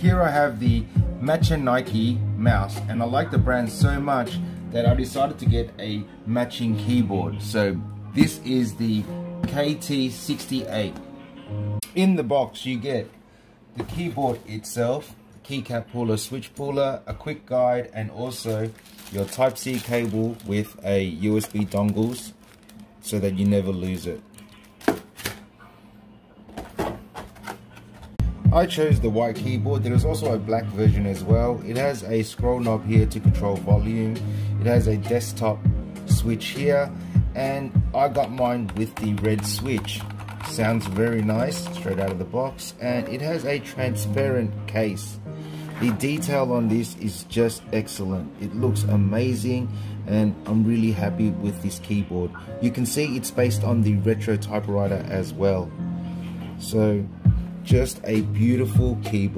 here I have the Machenike mouse and I like the brand so much that I decided to get a matching keyboard. So this is the KT68. In the box you get the keyboard itself, keycap puller, switch puller, a quick guide and also your Type-C cable with a USB dongles so that you never lose it. I chose the white keyboard. There is also a black version as well. It has a scroll knob here to control volume. It has a desktop switch here and I got mine with the red switch. Sounds very nice straight out of the box and it has a transparent case. The detail on this is just excellent. It looks amazing and I'm really happy with this keyboard. You can see it's based on the retro typewriter as well. So just a beautiful keyboard.